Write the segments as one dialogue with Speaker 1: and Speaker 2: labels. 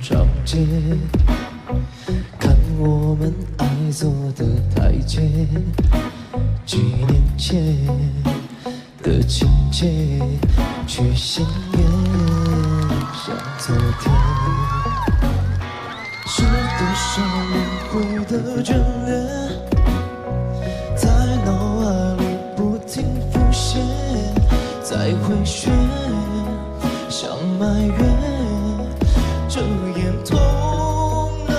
Speaker 1: 街，看我们爱坐的台阶，几年前的情节，却鲜艳像昨天。是多少轮回的眷恋，在脑海里不停浮现，在回旋，想埋怨。这眼痛那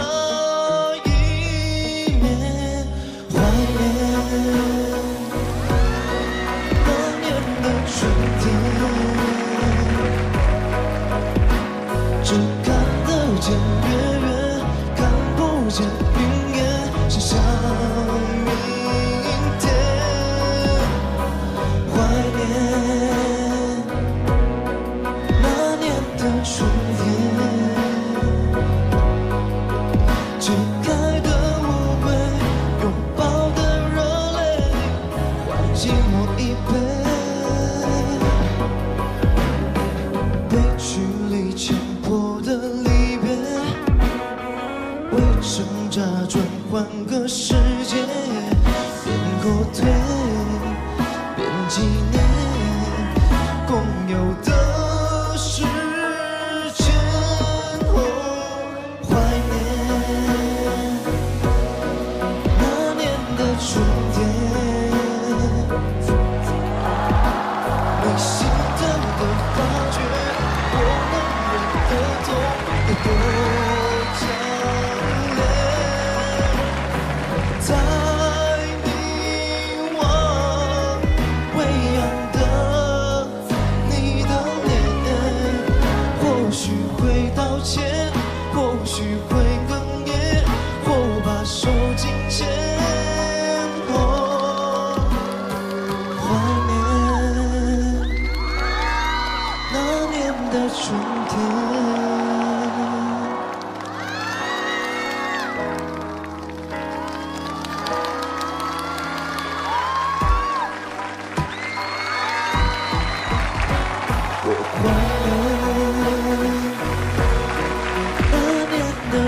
Speaker 1: 一面，怀念那年的春天，只看得见月圆，看不见云烟，想寂寞一杯。被距离强迫的离别，为挣扎转换个世界，边后退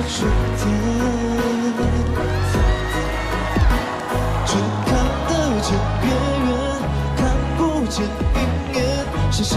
Speaker 1: 春天，只看得见月圆，看不见云烟，想